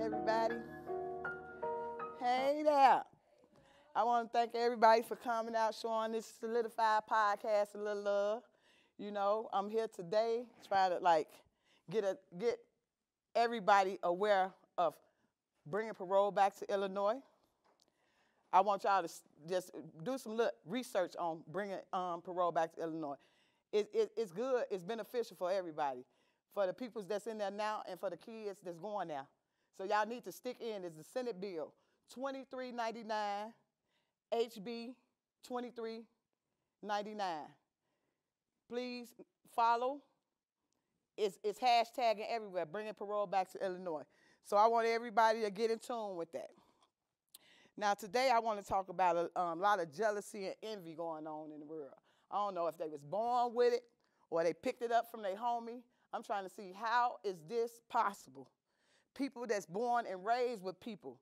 everybody. Hey there. I want to thank everybody for coming out, showing this Solidified podcast a little love. You know, I'm here today trying to like get a get everybody aware of bringing parole back to Illinois. I want y'all to just do some look, research on bringing um, parole back to Illinois. It, it, it's good, it's beneficial for everybody, for the people that's in there now and for the kids that's going there. So y'all need to stick in. It's the Senate bill 2399, HB 2399. Please follow. It's, it's hashtagging everywhere, bringing parole back to Illinois. So I want everybody to get in tune with that. Now, today I want to talk about a um, lot of jealousy and envy going on in the world. I don't know if they was born with it or they picked it up from their homie. I'm trying to see how is this possible? People that's born and raised with people,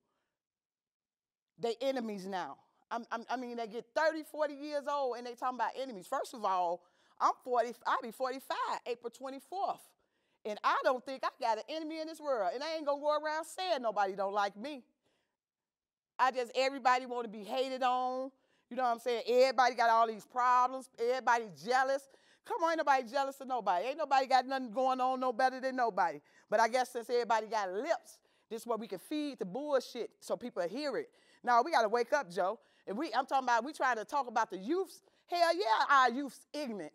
they enemies now. I'm, I'm, i mean, they get 30, 40 years old and they talking about enemies. First of all, I'm 40, I'll be 45, April 24th. And I don't think I got an enemy in this world. And I ain't gonna go around saying nobody don't like me. I just, everybody wanna be hated on. You know what I'm saying? Everybody got all these problems. Everybody jealous. Come on, ain't nobody jealous of nobody. Ain't nobody got nothing going on no better than nobody. But I guess since everybody got lips, this is where we can feed the bullshit so people hear it. Now we gotta wake up, Joe. And we, I'm talking about, we trying to talk about the youths. Hell yeah, our youth's ignorant.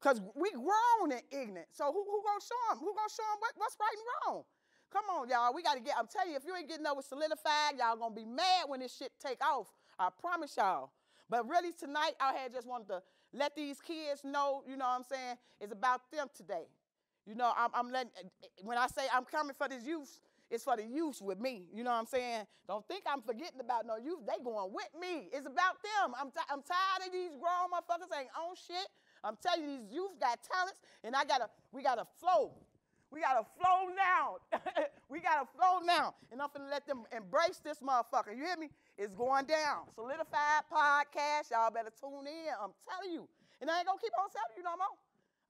Because we grown and ignorant. So who, who gonna show them? Who gonna show them what, what's right and wrong? Come on, y'all. We gotta get, I'm telling you, if you ain't getting over solidified, y'all gonna be mad when this shit take off. I promise y'all. But really tonight, I had just wanted to let these kids know, you know what I'm saying, it's about them today. You know, I'm, I'm letting, eh, eh, eh, when I say I'm coming for this youth, it's for the youth with me. You know what I'm saying? Don't think I'm forgetting about no youth. They going with me. It's about them. I'm, t- I'm tired of these grown motherfuckers saying on shit. I'm telling you, these youth got talents, and I gotta, we gotta flow. We gotta flow now. we gotta flow now. And I'm gonna let them embrace this motherfucker. You hear me? It's going down. Solidified podcast. Y'all better tune in. I'm telling you. And I ain't gonna keep on telling you no more.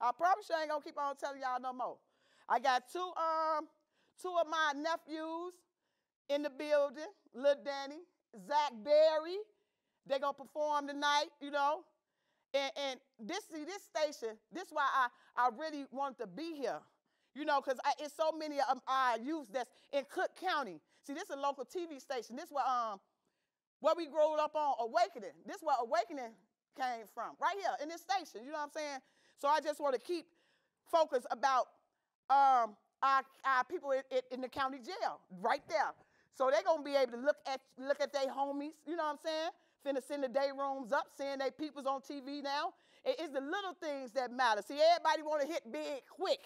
I promise you I ain't gonna keep on telling y'all no more. I got two um two of my nephews in the building, Lil Danny, Zack Breezy. They're gonna perform tonight, you know. And, and this see this station, this why I, I really wanted to be here. You know, because it's so many of our youth that's in Cook County. See, this is a local TV station. This where um where we grew up on Awakening. This is where Awakening came from, right here in this station. You know what I'm saying? So I just want to keep focus about um, our, our people in, in, the county jail, right there. So they're gonna be able to look at look at their homies. You know what I'm saying? finna send the day rooms up, seeing they people's on TV now. It's the little things that matter. See, everybody want to hit big quick.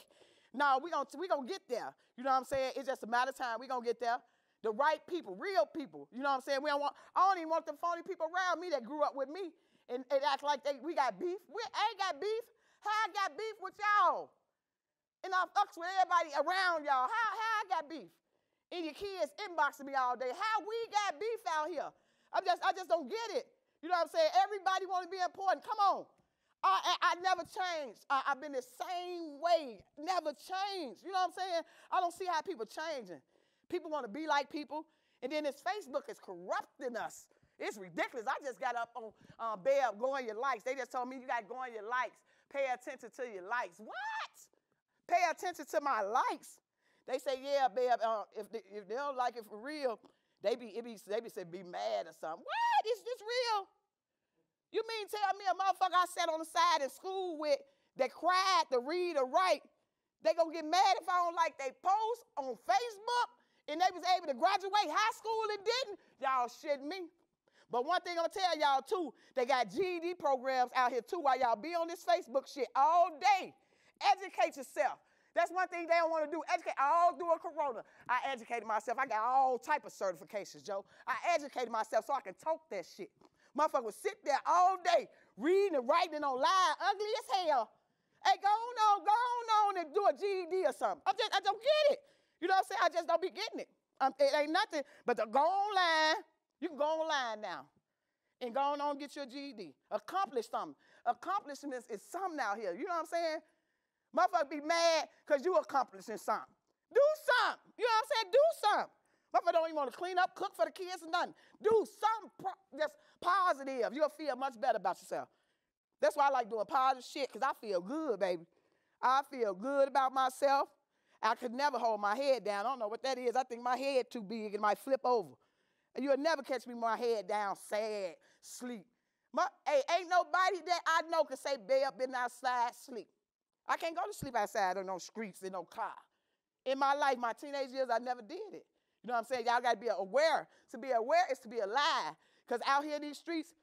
No, we gonna we gonna get there. You know what I'm saying? It's just a matter of time. We're gonna get there. The right people, real people. You know what I'm saying? We don't want. I don't even want the phony people around me that grew up with me and, and act like they we got beef. We ain't got beef. How I got beef with y'all? And I fucks with everybody around y'all. How how I got beef? And your kids inboxing me all day. How we got beef out here? I just, I just don't get it. You know what I'm saying? Everybody want to be important. Come on. I, I, never changed. I, have been the same way. Never changed. You know what I'm saying? I don't see how people changing. People want to be like people. And then this Facebook is corrupting us. It's ridiculous. I just got up on uh, Bear go on your likes. They just told me you got to go on your likes. Pay attention to your likes. What? Pay attention to my likes. They say, yeah, babe, uh, if, they, if they don't like it for real, they be, it be, they be say be mad or something. What? Is this real? You mean tell me a motherfucker I sat on the side in school with that cried to read or write, they gonna get mad if I don't like they post on Facebook and they was able to graduate high school and didn't? Y'all shitting me. But one thing I'm gonna tell y'all too, they got GED programs out here too while y'all be on this Facebook shit all day. Educate yourself. That's one thing they don't want to do. Educate all a corona. I educated myself. I got all type of certifications, Joe. I educated myself so I can talk that shit. Motherfucker sit there all day reading and writing on online, ugly as hell. Hey, go on, go on and do a GED or something. I just, I don't get it. You know what I'm saying? I just don't be getting it. Um, it ain't nothing but to go online. You can go online now and go on and get your GED. Accomplish something. Accomplishments is something out here. You know what I'm saying? Motherfucker be mad because you accomplishing something. Do something. You know what I'm saying? Do something. Motherfucker don't even want to clean up, cook for the kids, and nothing. Do something that's positive. You'll feel much better about yourself. That's why I like doing positive shit, because I feel good, baby. I feel good about myself. I could never hold my head down. I don't know what that is. I think my head too big. It might flip over. And you'll never catch me with my head down, sad, sleep. My, hey, ain't nobody that I know can say, babe, up been outside, sleep. I can't go to sleep outside on no streets in no car. In my life, my teenage years, I never did it. You know what I'm saying? Y'all got to be aware. To be aware is to be alive. Because out here in these streets,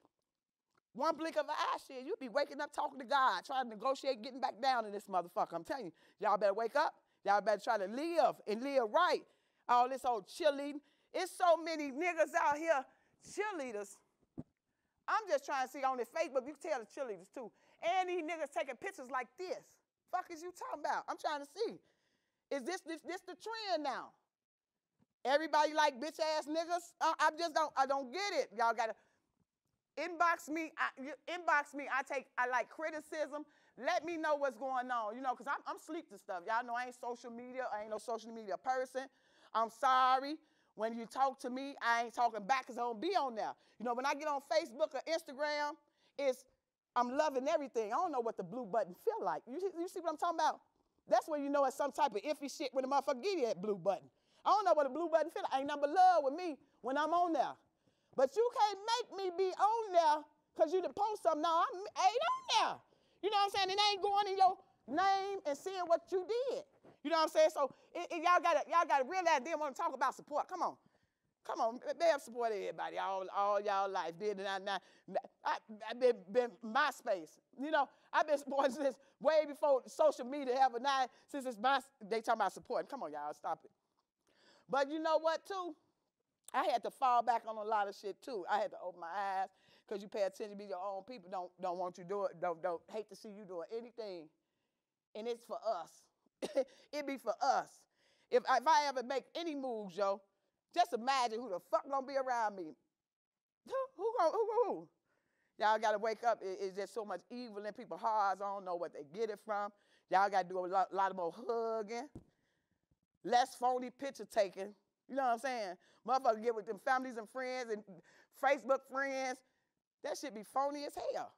one blink of an eye, shit, you be waking up talking to God, trying to negotiate getting back down in this motherfucker. I'm telling you, y'all better wake up. Y'all better try to live and live right. All this old cheerleading. It's so many niggas out here, cheerleaders. I'm just trying to see on their Facebook. You can tell the cheerleaders too. And these niggas taking pictures like this. Fuck is you talking about? I'm trying to see. Is this this this the trend now? Everybody like bitch ass niggas. Uh, I just don't. I don't get it. Y'all gotta inbox me. I, inbox me. I take. I like criticism. Let me know what's going on. You know, cause I'm I'm sleep to stuff. Y'all know I ain't social media. I ain't no social media person. I'm sorry. When you talk to me, I ain't talking back because I don't be on there. You know, when I get on Facebook or Instagram, it's I'm loving everything. I don't know what the blue button feel like. You, you see what I'm talking about? That's when you know it's some type of iffy shit when the motherfucker give you that blue button. I don't know what a blue button feel. Ain't number love with me when I'm on there. But you can't make me be on there because you done post something. No, I'm, ain't on there. You know what I'm saying? It ain't going in your name and seeing what you did. You know what I'm saying? So it, it, y'all gotta y'all gotta realize they want to talk about support. Come on. Come on, they have supported everybody all, all y'all life. Did not, not, I, have been, been MySpace. You know, I've been supporting since way before social media ever now. Since it's my, they talking about supporting. Come on, y'all, stop it. But you know what, too? I had to fall back on a lot of shit too. I had to open my eyes because you pay attention to your own people. Don't don't want you do it. Don't don't hate to see you doing anything, and it's for us. it be for us. If, if I ever make any moves, yo, just imagine who the fuck gonna be around me. Who, who, who, who? Y'all gotta wake up. It, it's just so much evil in people's hearts. I don't know what they get it from. Y'all gotta do a lot, lot more hugging, less phony picture taking. You know what I'm saying? Motherfucker get with them families and friends and Facebook friends. That shit be phony as hell.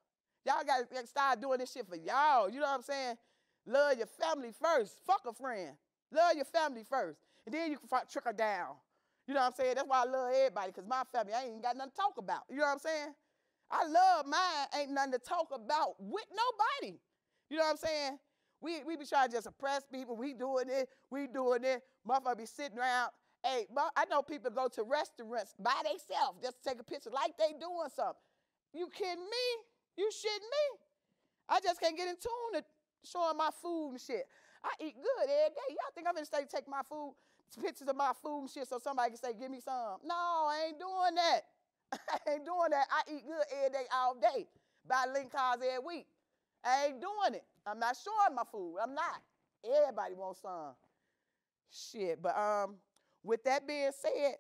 Y'all gotta start doing this shit for y'all. You know what I'm saying? Love your family first. Fuck a friend. Love your family first. And then you can trickle down. You know what I'm saying? That's why I love everybody, because my family, I ain't got nothing to talk about. You know what I'm saying? I love mine, ain't nothing to talk about with nobody. You know what I'm saying? We, we be trying to just oppress people. We doing it, we doing it. Motherfucker be sitting around. Hey, I know people go to restaurants by themselves just to take a picture like they doing something. You kidding me? You shitting me? I just can't get in tune to showing my food and shit. I eat good every day. Y'all think I'm gonna stay take my food, pictures of my food and shit so somebody can say, give me some. No, I ain't doing that. I ain't doing that. I eat good every day, all day. Buy link cards every week. I ain't doing it. I'm not showing my food. I'm not. Everybody wants some. Shit. But um, with that being said,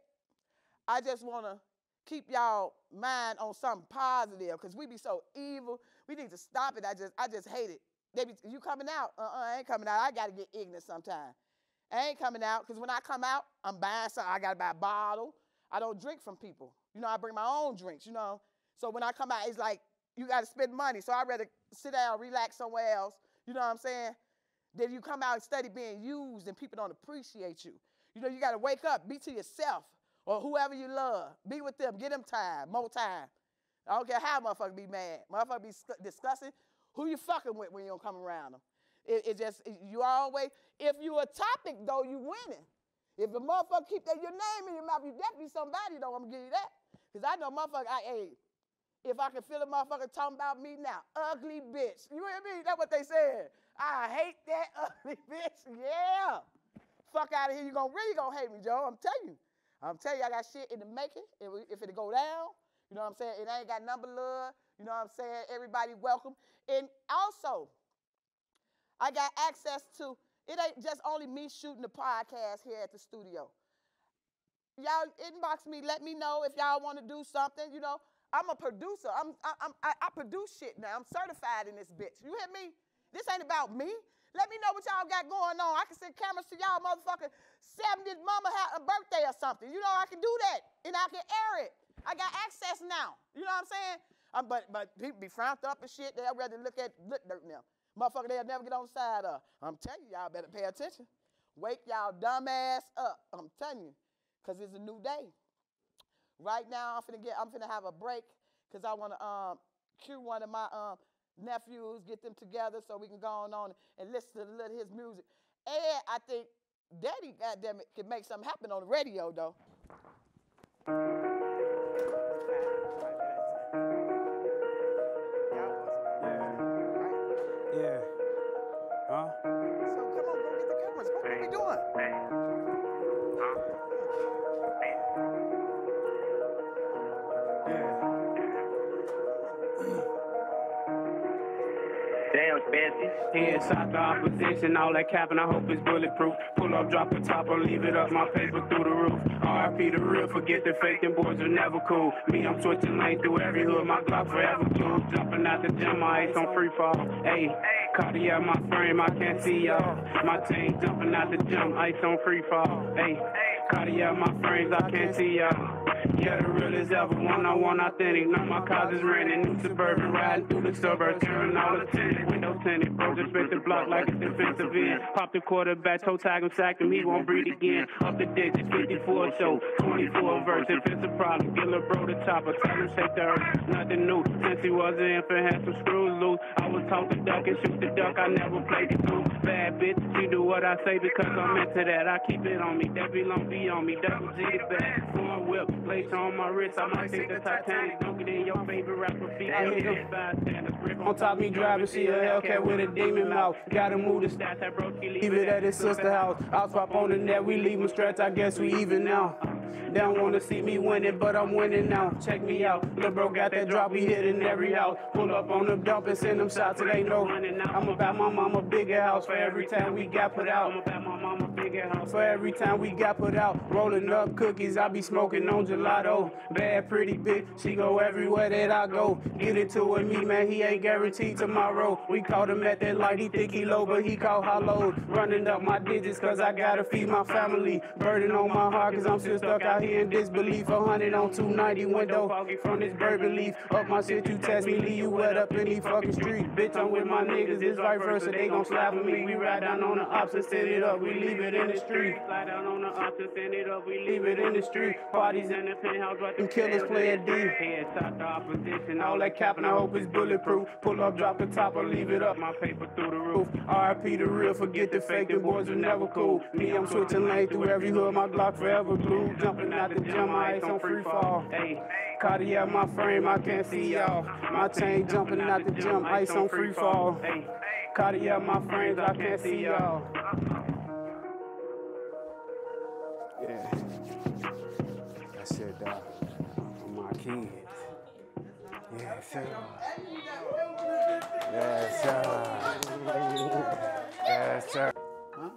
I just want to keep y'all mind on something positive because we be so evil. We need to stop it. I just I just hate it. They be, you coming out? Uh-uh, I ain't coming out. I got to get ignorant sometime. I ain't coming out because when I come out, I'm buying something. I got to buy a bottle. I don't drink from people. You know, I bring my own drinks, you know. So when I come out, it's like, you got to spend money. So I'd rather sit down, relax somewhere else. You know what I'm saying? Then you come out and study being used and people don't appreciate you. You know, you got to wake up, be to yourself or whoever you love. Be with them, get them time, more time. I don't care how motherfucker be mad. Motherfucker be discussing who you fucking with when you don't come around them. It, it just, you always, if you a topic though, you winning. If a motherfucker keep that, your name in your mouth, you definitely somebody though, I'm gonna give you that. Because I know motherfucker, I, hey, if I can feel a motherfucker talking about me now, ugly bitch. You hear me? That's what they said. I hate that ugly bitch. Yeah. Fuck out of here. You're gonna really gonna hate me, Joe. I'm telling you. I'm telling you, I got shit in the making. If, if it go down, you know what I'm saying? It ain't got number love. You know what I'm saying? Everybody welcome. And also, I got access to, it ain't just only me shooting the podcast here at the studio. Y'all inbox me, let me know if y'all want to do something. You know, I'm a producer. I'm, I, I'm, I, I produce shit now. I'm certified in this bitch. You hear me? This ain't about me. Let me know what y'all got going on. I can send cameras to y'all motherfucking 70th mama had a birthday or something. You know, I can do that and I can air it. I got access now. You know what I'm saying? Um, but but people be frowned up and shit. They'll rather look at look dirt now. Motherfucker, they'll never get on the side of. I'm telling you, y'all better pay attention. Wake y'all dumb ass up. I'm telling you, because it's a new day. Right now, I'm finna get, I'm finna have a break because I want to um, cue one of my um, nephews, get them together so we can go on, on and listen to little his music. And I think Daddy, goddamn it, can make something happen on the radio though. Head shot the opposition, all that capping, I hope it's bulletproof. Pull up, drop the top, or leave it up, my paper through the roof. RIP the real, forget the fake, them boys are never cool. Me, I'm switching lane through every hood, my Glock forever blue. Jumping out the gym, my ice on free fall. Hey, Cartier, my frame, I can't see y'all. My team jumping out the gym, ice on free fall. Hey, Cartier, my frames, I can't see y'all. Yeah, the real is ever one on one authentic. Of my cars is renting. New suburban riding through the suburbs, turning all the tinted. Windows tinted. Bro, just spit the block like a defensive end. Pop the quarterback, toe tag him, sack him, he won't breathe again. Up the digits, 54 show, 24 verse. If it's a problem, get a bro the chopper. Tell him shake the earth. Nothing new. Since he was an infant, had some screws loose. I was taught to duck and shoot the duck. I never played it through. Bad bitch, she do what I say because I'm into that. I keep it on me. That belong be on me. Double G the bad. Foreign whip, on my wrist. I might take the Titanic. Don't get in your favorite rapper feet. I hit bystanders. On top me driving. See a Hellcat with a demon mouth. Gotta move the stats. That broke leave it at his sister house. I'll swap on the net. We leave him stretch. I guess we even now. They don't wanna see me winning, but I'm winning now. Check me out. Lil' bro got that drop, we hit in every house. Pull up on the dump and send them shots, it ain't no running out. I'm about my mama bigger house for every time we got put out. For every time we got put out. Rolling up cookies, I be smoking on gelato. Bad, pretty bitch, she go everywhere that I go. Get into with me, man, he ain't guaranteed tomorrow. We caught him at that light, he think he low, but he caught hollow. Running up my digits, cause I gotta feed my family. Burden on my heart, cause I'm still stuck out here in disbelief. A hundred on 290 window, from this bourbon leaf. Up my shit, you test me, leave you wet up in these fucking streets. Bitch, I'm with my niggas, it's vice versa, they gon' slap me. We ride down on the ops and set it up, we leave it in the street. Slide down on the and send it up, we leave it in the street. Parties in the penthouse, but them killers play a D. Head shot the opposition, all that capping, I hope it's bulletproof. Pull up, drop the top, or leave it up, my paper through the roof. RIP the real, forget the fake, them boys are never cool. Me, I'm switching lane through every hood, my Glock forever blue. Jumping out the gym, my ice on free fall. Hey, Cartier, my frame, I can't see y'all. My chain jumping out the gym, ice on free fall. Cartier, my frames, I can't see y'all. Sir. Yes, sir. Yes, sir. Huh?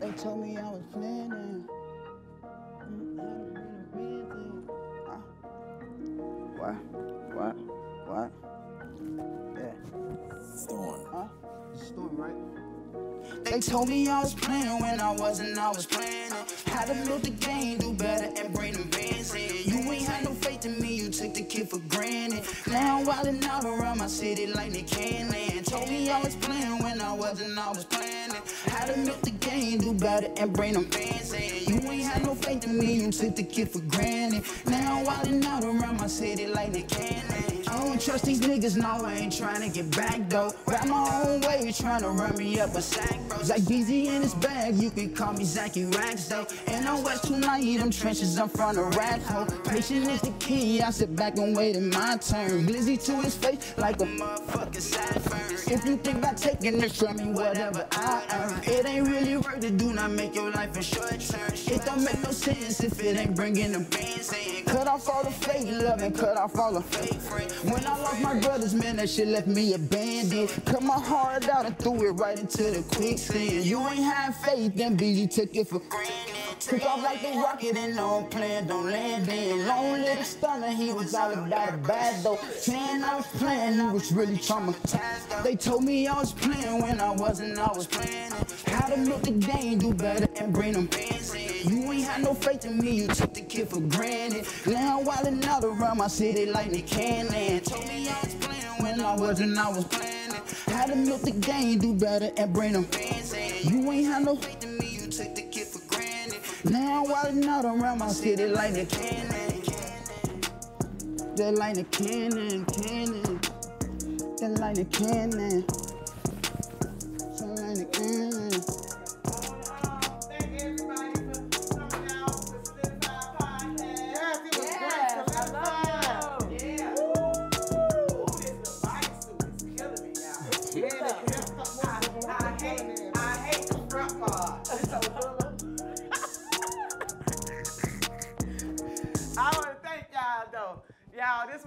They told me I was planning. What? What? What? Yeah. Storm. Huh? Storm, right? They told me I was playing when I wasn't, I was planning. How to build the game, do better, and bring them bands in. You ain't had no faith in me, you took the kid for granted. Now I'm wildin' out around my city like they can land. Told me I was playing when I wasn't, I was planning. How to milk the game, do better, and bring them bands in. You ain't had no faith in me, you took the kid for granted. Now I'm wildin' out around my city like they can land. I don't trust these niggas, no, I ain't trying to get back though. Rap my own way, you trying to run me up a sack, bro. Zach BZ in his bag, you can call me Zachy Rax though. And I'm West 290, them trenches, I'm from the rat hole. Patient is the key, I sit back and wait in my turn. Glizzy to his face like a motherfucking Saturn. If you think about taking this from me, whatever I earn, it ain't really worth it, do not make your life a short term. It don't make no sense if it ain't bringing the bands Cut off all the fake love and cut off all the. When I lost my brothers, man, that shit left me abandoned. Cut my heart out and threw it right into the quicksand. You ain't had faith, then BG took it for granted. Took off like the rocket and no plan, don't land in. Long little stunner, he was all about a bad though. Saying I was playing, he was really traumatized. They told me I was playing when I wasn't, I was playing. How to make the game do better and bring them fans in. You ain't had no faith in me, you took the kid for granted. Now I'm wildin' out around my city like Nick Cannon. Told me I was playing when I wasn't, I was playing. How to milk the game do better and bring them fans in. You ain't had no faith in me, you took the kid for granted. Now I'm wildin' out around my city like Nick Cannon. Just like the cannon, cannon. Just like the cannon.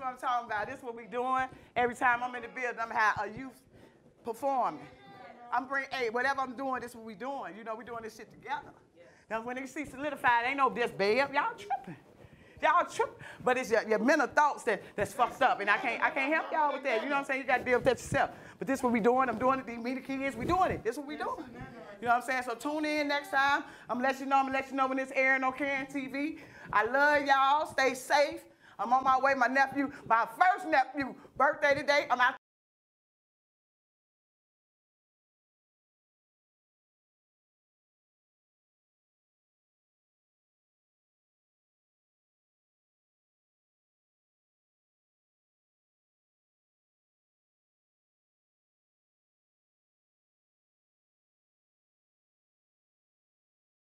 What I'm talking about. This is what we doing. Every time I'm in the building, I'm have a youth performing. I'm bring, hey, whatever I'm doing, this is what we doing. You know, we doing this shit together. Now, when they see solidified, ain't no this babe. Y'all tripping. Y'all tripping. But it's your, your mental thoughts that, that's fucked up. And I can't, I can't help y'all with that. You know what I'm saying? You got to deal with that yourself. But this is what we doing. I'm doing it. These media kids, we doing it. This is what we doing. You know what I'm saying? So tune in next time. I'm gonna let you know. I'm gonna let you know when it's airing on Karen TV. I love y'all. Stay safe. I'm on my way. My nephew, my first nephew, birthday today. I'm out